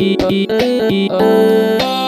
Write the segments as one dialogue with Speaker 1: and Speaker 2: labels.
Speaker 1: E E E E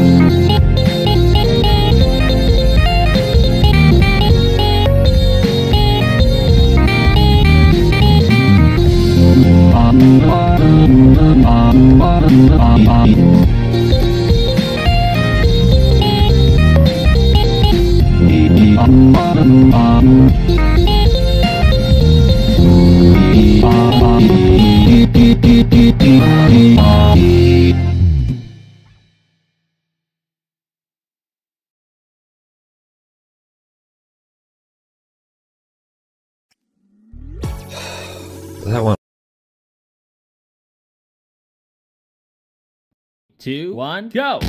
Speaker 2: two, one, go.